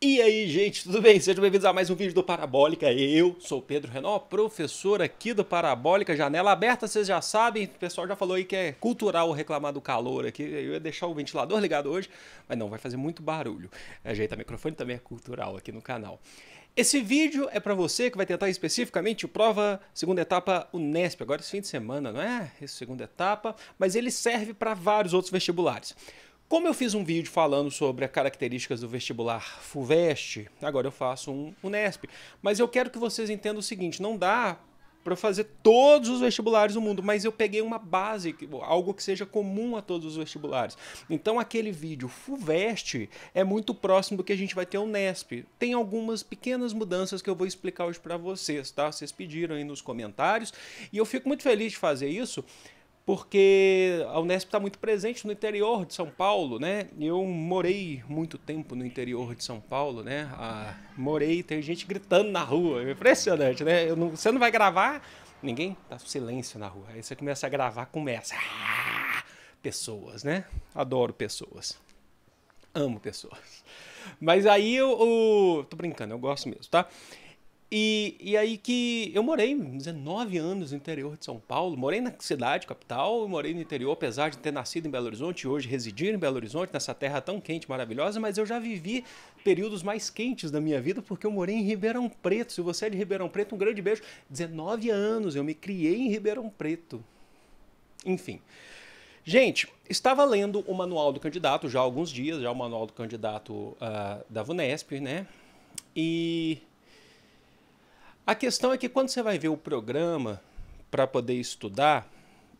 E aí, gente, tudo bem? Sejam bem-vindos a mais um vídeo do Parabólica. Eu sou Pedro Renó, professor aqui do Parabólica, janela aberta, vocês já sabem. O pessoal já falou aí que é cultural reclamar do calor aqui. Eu ia deixar o ventilador ligado hoje, mas não, vai fazer muito barulho. Ajeitar o microfone também é cultural aqui no canal. Esse vídeo é para você que vai tentar especificamente o prova segunda etapa Unesp, agora esse fim de semana, não é? Essa segunda etapa, mas ele serve para vários outros vestibulares. Como eu fiz um vídeo falando sobre as características do vestibular FUVEST, agora eu faço um Unesp. Mas eu quero que vocês entendam o seguinte, não dá para fazer todos os vestibulares do mundo, mas eu peguei uma base, algo que seja comum a todos os vestibulares. Então aquele vídeo FUVEST é muito próximo do que a gente vai ter Unesp. Tem algumas pequenas mudanças que eu vou explicar hoje para vocês, tá? Vocês pediram aí nos comentários e eu fico muito feliz de fazer isso porque a Unesp está muito presente no interior de São Paulo, né? Eu morei muito tempo no interior de São Paulo, né? Ah, morei, tem gente gritando na rua, é impressionante, né? Não, você não vai gravar, ninguém tá silêncio na rua. Aí você começa a gravar, começa ah, pessoas, né? Adoro pessoas, amo pessoas. Mas aí eu, eu tô brincando, eu gosto mesmo, tá? E, e aí que eu morei 19 anos no interior de São Paulo, morei na cidade, capital, morei no interior, apesar de ter nascido em Belo Horizonte e hoje residir em Belo Horizonte, nessa terra tão quente, maravilhosa, mas eu já vivi períodos mais quentes da minha vida porque eu morei em Ribeirão Preto. Se você é de Ribeirão Preto, um grande beijo. 19 anos, eu me criei em Ribeirão Preto. Enfim. Gente, estava lendo o manual do candidato já há alguns dias, já o manual do candidato uh, da VUNESP, né? E a questão é que quando você vai ver o programa para poder estudar,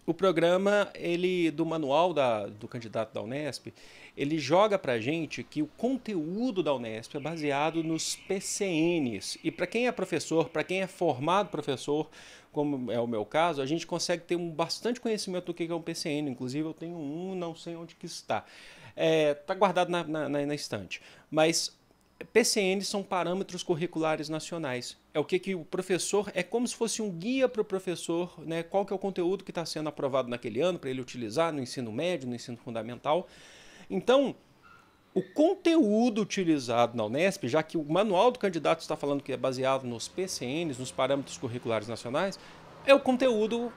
o programa ele do manual da, do candidato da Unesp, ele joga para gente que o conteúdo da Unesp é baseado nos PCNs. E para quem é professor, para quem é formado professor, como é o meu caso, a gente consegue ter um bastante conhecimento do que é um PCN. Inclusive eu tenho um, não sei onde que está. Está é, tá guardado na, na, na estante. Mas PCN são parâmetros curriculares nacionais. É o que, que o professor é como se fosse um guia para o professor, né? Qual que é o conteúdo que está sendo aprovado naquele ano para ele utilizar no ensino médio, no ensino fundamental. Então, o conteúdo utilizado na Unesp, já que o manual do candidato está falando que é baseado nos PCNs, nos parâmetros curriculares nacionais, é o conteúdo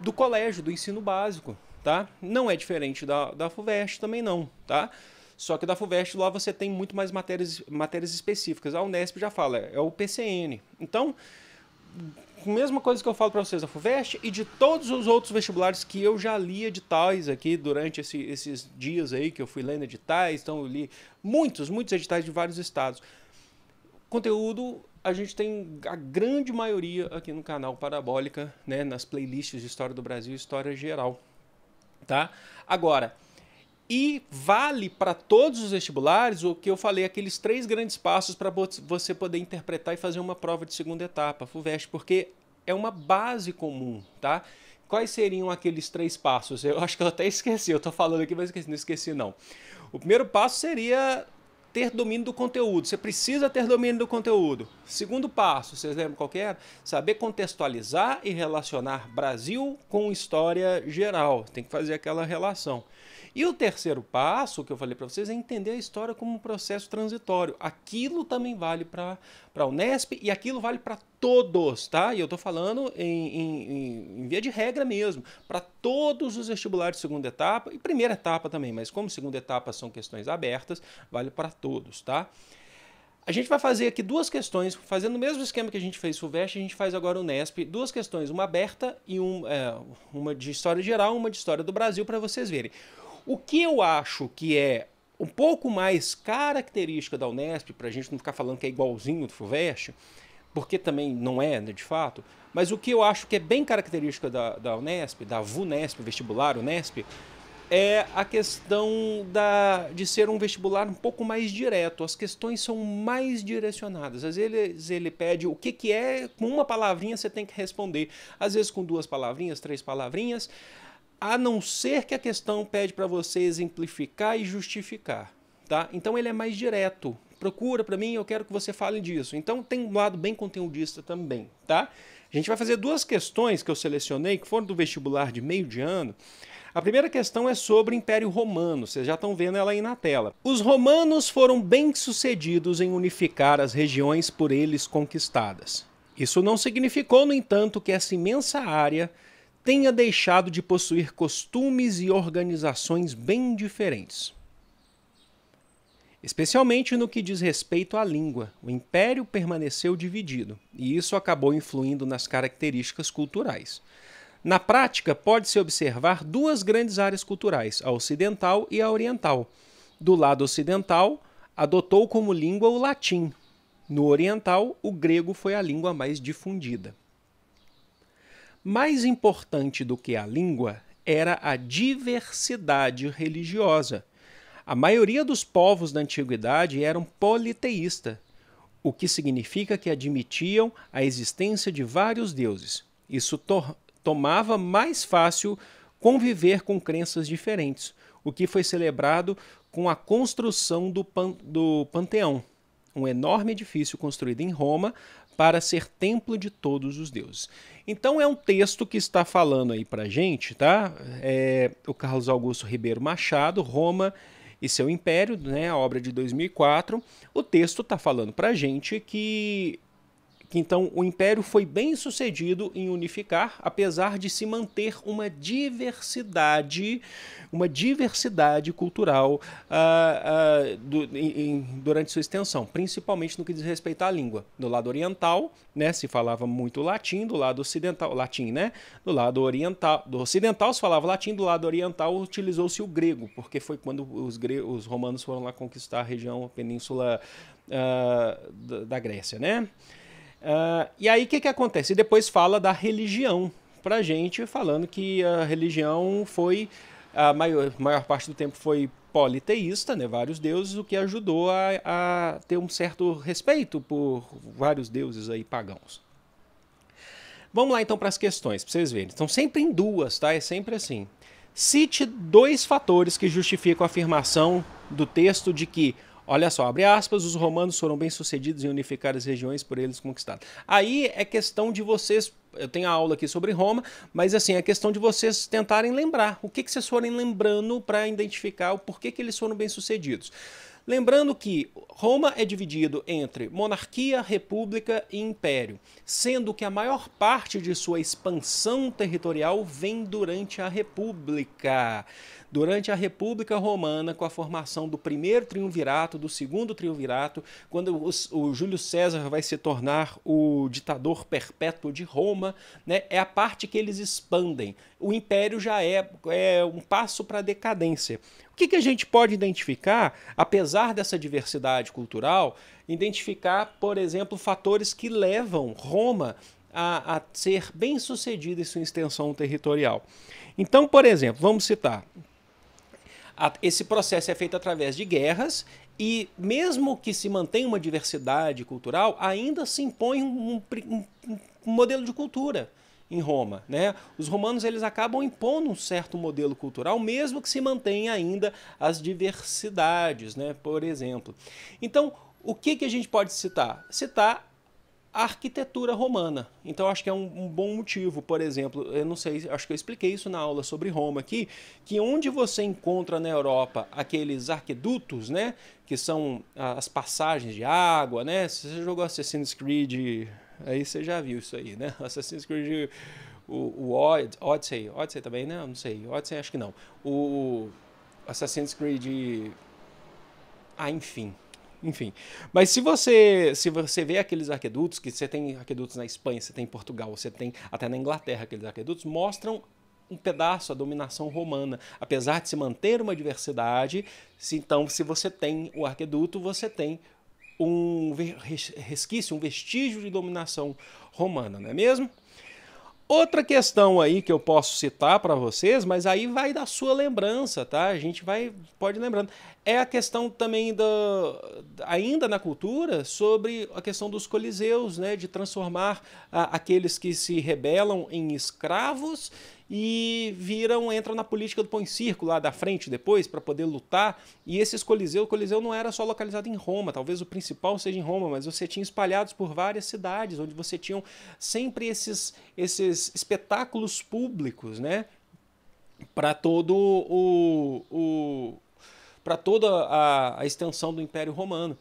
do colégio, do ensino básico, tá? Não é diferente da, da FUVEST também não, tá? Só que da FUVEST lá você tem muito mais matérias, matérias específicas. A Unesp já fala, é o PCN. Então, mesma coisa que eu falo para vocês da FUVEST e de todos os outros vestibulares que eu já li editais aqui durante esse, esses dias aí que eu fui lendo editais, então eu li muitos, muitos editais de vários estados. Conteúdo a gente tem a grande maioria aqui no canal Parabólica, né, nas playlists de História do Brasil e História Geral, tá? Agora, e vale para todos os vestibulares o que eu falei, aqueles três grandes passos para você poder interpretar e fazer uma prova de segunda etapa, FUVEST, porque é uma base comum, tá? Quais seriam aqueles três passos? Eu acho que eu até esqueci, eu estou falando aqui, mas não esqueci não. O primeiro passo seria ter domínio do conteúdo. Você precisa ter domínio do conteúdo. Segundo passo, vocês lembram qual era? Saber contextualizar e relacionar Brasil com história geral. Tem que fazer aquela relação. E o terceiro passo que eu falei para vocês é entender a história como um processo transitório. Aquilo também vale para a Unesp e aquilo vale para todos, tá? E eu estou falando em, em, em, via de regra mesmo, para todos os vestibulares de segunda etapa e primeira etapa também, mas como segunda etapa são questões abertas, vale para todos, tá? A gente vai fazer aqui duas questões, fazendo o mesmo esquema que a gente fez FUVEST, a gente faz agora o NESP, duas questões, uma aberta e um, é, uma de história geral, uma de história do Brasil, para vocês verem. O que eu acho que é um pouco mais característica da Unesp, para a gente não ficar falando que é igualzinho do FUVEST, porque também não é, né, de fato, mas o que eu acho que é bem característica da, da Unesp, da VUNESP, vestibular Unesp, é a questão da, de ser um vestibular um pouco mais direto. As questões são mais direcionadas. Às vezes ele pede o que, que é, com uma palavrinha você tem que responder. Às vezes com duas palavrinhas, três palavrinhas a não ser que a questão pede para você exemplificar e justificar. Tá? Então ele é mais direto. Procura para mim, eu quero que você fale disso. Então tem um lado bem conteudista também, tá? A gente vai fazer duas questões que eu selecionei, que foram do vestibular de meio de ano. A primeira questão é sobre o Império Romano, vocês já estão vendo ela aí na tela. Os romanos foram bem-sucedidos em unificar as regiões por eles conquistadas. Isso não significou, no entanto, que essa imensa área tenha deixado de possuir costumes e organizações bem diferentes. Especialmente no que diz respeito à língua, o império permaneceu dividido, e isso acabou influindo nas características culturais. Na prática, pode-se observar duas grandes áreas culturais, a ocidental e a oriental. Do lado ocidental, adotou como língua o latim. No oriental, o grego foi a língua mais difundida. Mais importante do que a língua era a diversidade religiosa. A maioria dos povos da antiguidade eram politeísta, o que significa que admitiam a existência de vários deuses. Isso tor tomava mais fácil conviver com crenças diferentes, o que foi celebrado com a construção do, pan do Panteão, um enorme edifício construído em Roma para ser templo de todos os deuses. Então é um texto que está falando aí para gente, tá? É, o Carlos Augusto Ribeiro Machado, Roma e seu Império, né? A obra de 2004. O texto está falando para gente que que então o império foi bem sucedido em unificar, apesar de se manter uma diversidade, uma diversidade cultural uh, uh, do, durante sua extensão, principalmente no que diz respeito à língua. Do lado oriental, né, se falava muito latim, do lado ocidental, latim, né? Do lado oriental, do ocidental se falava latim, do lado oriental utilizou-se o grego, porque foi quando os, os romanos foram lá conquistar a região, a península uh, da Grécia, né? Uh, e aí o que, que acontece? E depois fala da religião pra gente, falando que a religião foi, a maior, maior parte do tempo foi politeísta, né, vários deuses, o que ajudou a, a ter um certo respeito por vários deuses aí pagãos. Vamos lá então para as questões, para vocês verem. Estão sempre em duas, tá? É sempre assim. Cite dois fatores que justificam a afirmação do texto de que Olha só, abre aspas, os romanos foram bem-sucedidos em unificar as regiões por eles conquistadas. Aí é questão de vocês, eu tenho a aula aqui sobre Roma, mas assim, é questão de vocês tentarem lembrar. O que, que vocês forem lembrando para identificar o porquê que eles foram bem-sucedidos. Lembrando que Roma é dividido entre monarquia, república e império, sendo que a maior parte de sua expansão territorial vem durante a república. Durante a República Romana, com a formação do primeiro triunvirato, do segundo triunvirato, quando os, o Júlio César vai se tornar o ditador perpétuo de Roma, né, é a parte que eles expandem. O império já é, é um passo para a decadência. O que, que a gente pode identificar, apesar dessa diversidade cultural, identificar, por exemplo, fatores que levam Roma a, a ser bem sucedida em sua extensão territorial. Então, por exemplo, vamos citar. Esse processo é feito através de guerras e, mesmo que se mantenha uma diversidade cultural, ainda se impõe um, um, um modelo de cultura em Roma. Né? Os romanos eles acabam impondo um certo modelo cultural, mesmo que se mantenha ainda as diversidades, né? por exemplo. Então, o que, que a gente pode citar? Citar a arquitetura romana. Então acho que é um, um, bom motivo, por exemplo, eu não sei, acho que eu expliquei isso na aula sobre Roma aqui, que onde você encontra na Europa aqueles arquedutos, né, que são as passagens de água, né? Se você jogou Assassin's Creed Aí você já viu isso aí, né? Assassin's Creed, o, o Odyssey, Odyssey também, né? Não sei, Odyssey acho que não. O Assassin's Creed... Ah, enfim, enfim. Mas se você se você vê aqueles arquedutos, que você tem arquedutos na Espanha, você tem em Portugal, você tem até na Inglaterra aqueles arquedutos, mostram um pedaço a dominação romana. Apesar de se manter uma diversidade, se, então se você tem o arqueduto, você tem um resquício, um vestígio de dominação romana, não é mesmo? Outra questão aí que eu posso citar para vocês, mas aí vai da sua lembrança, tá? A gente vai pode lembrando. É a questão também da ainda na cultura sobre a questão dos coliseus, né, de transformar a, aqueles que se rebelam em escravos e viram, entram na política do põe circo lá da frente depois para poder lutar. E esses coliseus, o coliseu não era só localizado em Roma, talvez o principal seja em Roma, mas você tinha espalhados por várias cidades, onde você tinha sempre esses, esses espetáculos públicos, né? para todo o, o para toda a, a extensão do Império Romano.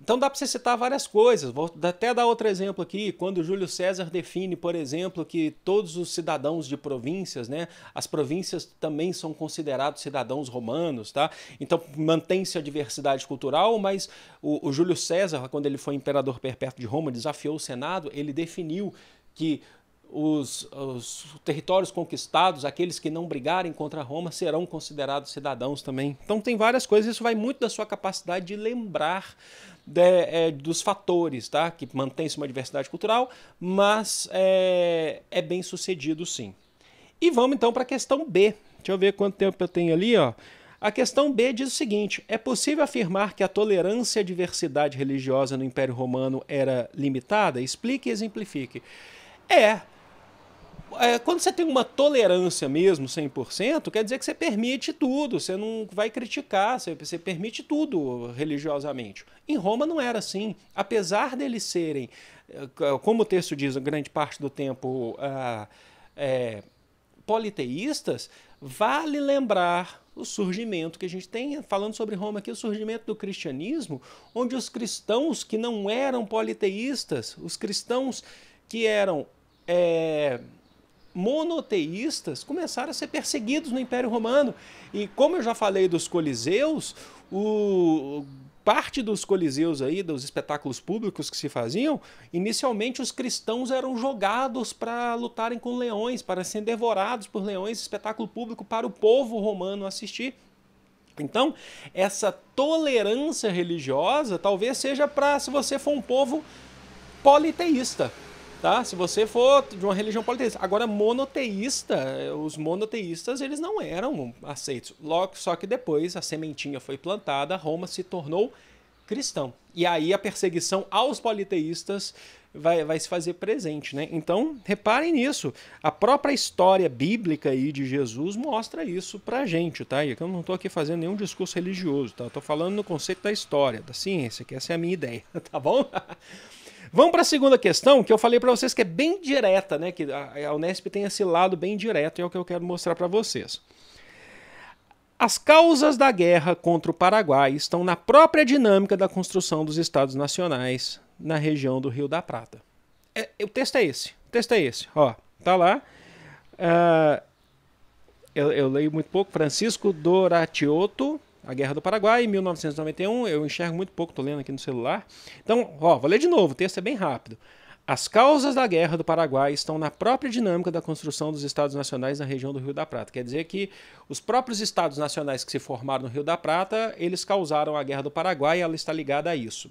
Então dá para você citar várias coisas. Vou até dar outro exemplo aqui. Quando Júlio César define, por exemplo, que todos os cidadãos de províncias, né, as províncias também são considerados cidadãos romanos, tá? Então mantém-se a diversidade cultural, mas o, o Júlio César, quando ele foi imperador perpétuo de Roma, desafiou o Senado, ele definiu que os, os, territórios conquistados, aqueles que não brigarem contra Roma, serão considerados cidadãos também. Então tem várias coisas, isso vai muito da sua capacidade de lembrar de, é, dos fatores, tá? Que mantém-se uma diversidade cultural, mas é, é bem sucedido sim. E vamos então para a questão B. Deixa eu ver quanto tempo eu tenho ali, ó. A questão B diz o seguinte: é possível afirmar que a tolerância à diversidade religiosa no Império Romano era limitada? Explique e exemplifique. É, é, quando você tem uma tolerância mesmo, 100%, quer dizer que você permite tudo, você não vai criticar, você, você permite tudo religiosamente. Em Roma não era assim. Apesar deles serem, é, como o texto diz, grande parte do tempo, ah, é, politeístas, vale lembrar o surgimento que a gente tem, falando sobre Roma aqui, o surgimento do cristianismo, onde os cristãos que não eram politeístas, os cristãos que eram é, monoteístas começaram a ser perseguidos no Império Romano. E como eu já falei dos coliseus, o parte dos coliseus aí, dos espetáculos públicos que se faziam, inicialmente os cristãos eram jogados para lutarem com leões, para serem devorados por leões, espetáculo público para o povo romano assistir. Então, essa tolerância religiosa talvez seja para se você for um povo politeísta, tá? Se você for de uma religião politeísta. Agora, monoteísta, os monoteístas, eles não eram aceitos. Logo, só que depois a sementinha foi plantada, Roma se tornou cristão. E aí a perseguição aos politeístas vai, vai se fazer presente, né? Então, reparem nisso. A própria história bíblica aí de Jesus mostra isso pra gente, tá? E eu não estou aqui fazendo nenhum discurso religioso, tá? Eu tô falando no conceito da história, da ciência, que essa é a minha ideia, tá bom? Vamos para a segunda questão, que eu falei para vocês que é bem direta, né? Que a Unesp tem esse lado bem direto e é o que eu quero mostrar para vocês. As causas da guerra contra o Paraguai estão na própria dinâmica da construção dos estados nacionais na região do Rio da Prata. É, o texto é esse. O texto é esse. Ó, tá lá. Uh, eu, eu, leio muito pouco. Francisco Doratiotto, a Guerra do Paraguai, em 1991. Eu enxergo muito pouco, estou lendo aqui no celular. Então, ó, vou ler de novo, o texto é bem rápido. As causas da Guerra do Paraguai estão na própria dinâmica da construção dos Estados Nacionais na região do Rio da Prata. Quer dizer que os próprios Estados Nacionais que se formaram no Rio da Prata, eles causaram a Guerra do Paraguai e ela está ligada a isso.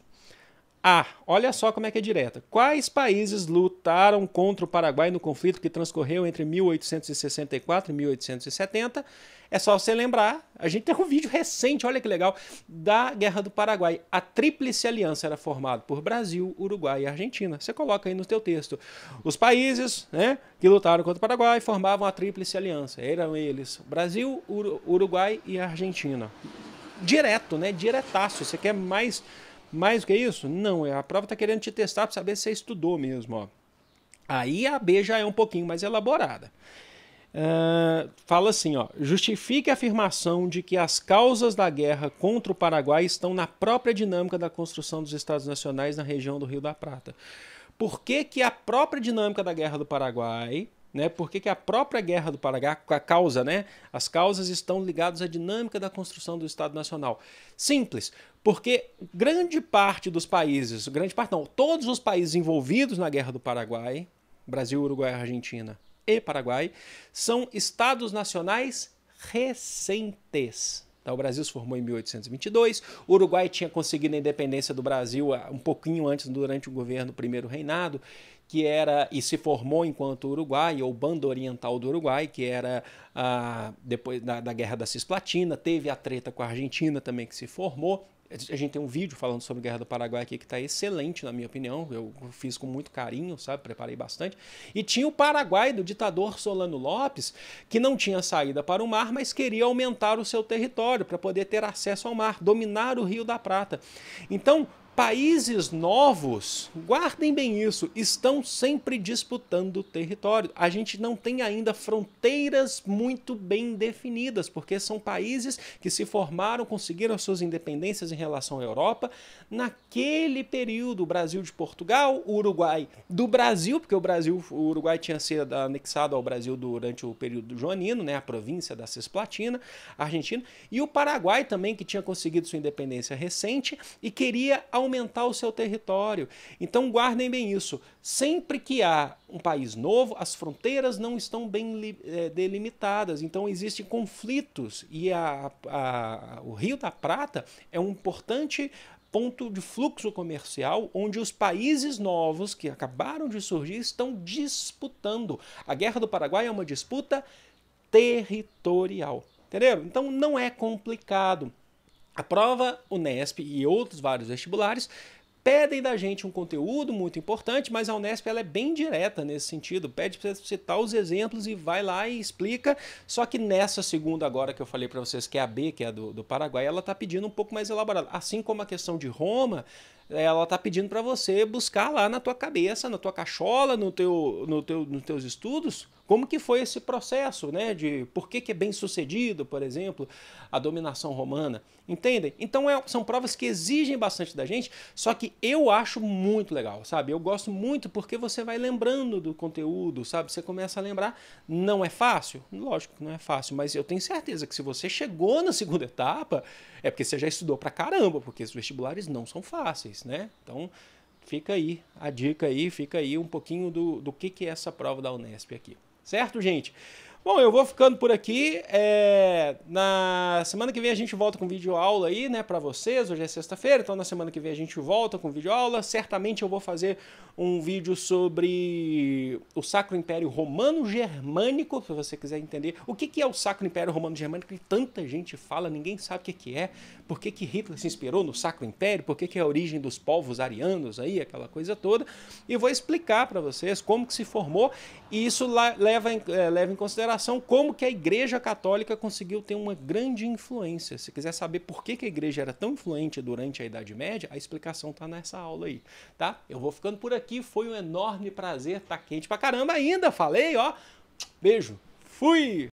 Ah, olha só como é que é direta. Quais países lutaram contra o Paraguai no conflito que transcorreu entre 1864 e 1870? É só você lembrar, a gente tem um vídeo recente, olha que legal, da Guerra do Paraguai. A Tríplice Aliança era formada por Brasil, Uruguai e Argentina. Você coloca aí no teu texto. Os países né, que lutaram contra o Paraguai formavam a Tríplice Aliança. Eram eles Brasil, Uruguai e Argentina. Direto, né? Diretaço. Você quer mais mais do que isso? Não, a prova está querendo te testar para saber se você estudou mesmo. Ó. Aí a B já é um pouquinho mais elaborada. Uh, fala assim, ó, justifique a afirmação de que as causas da guerra contra o Paraguai estão na própria dinâmica da construção dos Estados Nacionais na região do Rio da Prata. Por que, que a própria dinâmica da guerra do Paraguai né? Por que, que a própria guerra do Paraguai, a causa, né? As causas estão ligadas à dinâmica da construção do Estado Nacional. Simples, porque grande parte dos países, grande parte não, todos os países envolvidos na guerra do Paraguai, Brasil, Uruguai, Argentina e Paraguai, são estados nacionais recentes. Então, o Brasil se formou em 1822, o Uruguai tinha conseguido a independência do Brasil um pouquinho antes, durante o governo primeiro reinado, que era e se formou enquanto Uruguai, ou Banda Oriental do Uruguai, que era ah, depois da, da Guerra da Cisplatina, teve a treta com a Argentina também que se formou. A gente tem um vídeo falando sobre a Guerra do Paraguai aqui que está excelente, na minha opinião. Eu fiz com muito carinho, sabe? Preparei bastante. E tinha o Paraguai do ditador Solano Lopes, que não tinha saída para o mar, mas queria aumentar o seu território para poder ter acesso ao mar, dominar o Rio da Prata. Então, Países novos, guardem bem isso, estão sempre disputando território. A gente não tem ainda fronteiras muito bem definidas, porque são países que se formaram, conseguiram suas independências em relação à Europa naquele período. O Brasil de Portugal, o Uruguai do Brasil, porque o Brasil, o Uruguai tinha sido anexado ao Brasil durante o período joanino, né, a província da Cisplatina, Argentina, e o Paraguai também, que tinha conseguido sua independência recente e queria aumentar o seu território. Então guardem bem isso. Sempre que há um país novo, as fronteiras não estão bem é, delimitadas. Então existem conflitos e a, a, o Rio da Prata é um importante ponto de fluxo comercial onde os países novos que acabaram de surgir estão disputando. A Guerra do Paraguai é uma disputa territorial. Entenderam? Então não é complicado. A prova Unesp e outros vários vestibulares pedem da gente um conteúdo muito importante, mas a Unesp ela é bem direta nesse sentido. Pede para você citar os exemplos e vai lá e explica. Só que nessa segunda agora que eu falei para vocês, que é a B, que é a do, do Paraguai, ela está pedindo um pouco mais elaborado. Assim como a questão de Roma, ela está pedindo para você buscar lá na tua cabeça, na tua cachola, no teu, no teu, nos teus estudos, como que foi esse processo, né? De por que, que é bem sucedido, por exemplo, a dominação romana. Entendem? Então é, são provas que exigem bastante da gente, só que eu acho muito legal, sabe? Eu gosto muito porque você vai lembrando do conteúdo, sabe? Você começa a lembrar. Não é fácil? Lógico que não é fácil, mas eu tenho certeza que se você chegou na segunda etapa, é porque você já estudou pra caramba, porque os vestibulares não são fáceis, né? Então fica aí a dica aí, fica aí um pouquinho do, do que, que é essa prova da Unesp aqui. Certo, gente? Bom, eu vou ficando por aqui. É... Na semana que vem a gente volta com vídeo aula aí, né, para vocês. Hoje é sexta-feira, então na semana que vem a gente volta com vídeo aula. Certamente eu vou fazer um vídeo sobre o Sacro Império Romano Germânico, se você quiser entender o que é o Sacro Império Romano Germânico, que tanta gente fala, ninguém sabe o que é, por que, que Hitler se inspirou no Sacro Império, por que, que é a origem dos povos arianos aí, aquela coisa toda, e vou explicar para vocês como que se formou, e isso leva em, é, leva em consideração como que a Igreja Católica conseguiu ter uma grande influência. Se quiser saber por que, que a Igreja era tão influente durante a Idade Média, a explicação está nessa aula aí, tá? Eu vou ficando por aqui. Foi um enorme prazer. Tá quente pra caramba ainda, falei, ó. Beijo. Fui!